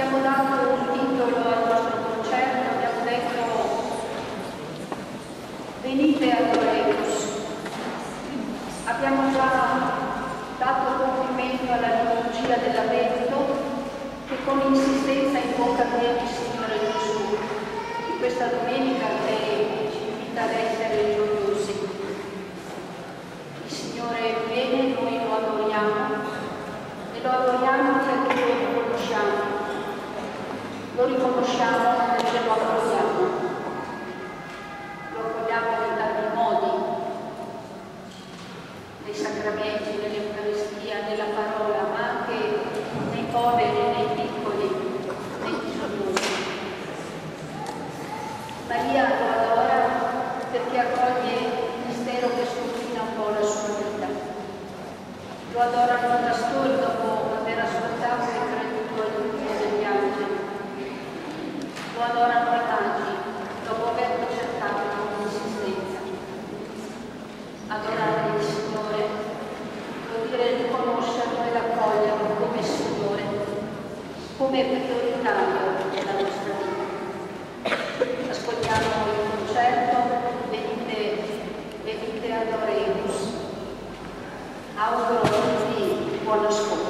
abbiamo dato un titolo al nostro concerto, abbiamo detto venite a Loretos. Abbiamo già lo accogliamo. Lo tanti modi, nei sacramenti, nell'Eucaristia, nella parola, ma anche nei poveri, nei piccoli, nei bisognosi. Maria lo adora perché accoglie il mistero che sconfina un po' la sua vita. Lo adora Adorare il Signore vuol dire riconoscerlo e accoglierlo come Signore, come prioritario della nostra vita. Ascoltiamo il concerto, venite, venite ad Aureus. Auguro a tutti buon ascolto.